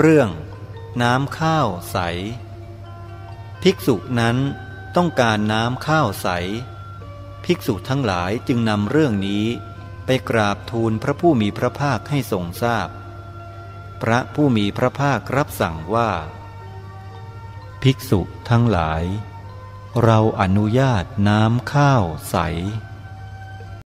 เรื่อง น้ำข้าวใส ภิกษุนั้นต้องการน้ำข้าวใส ภิกษุทั้งหลายจึงนำเรื่องนี้ไปกราบทูลพระผู้มีพระภาคให้ทรงทราบพพระผู้มีพระภาครับสั่งว่า ภิกษุทั้งหลาย เราอนุญาตน้ำข้าวใส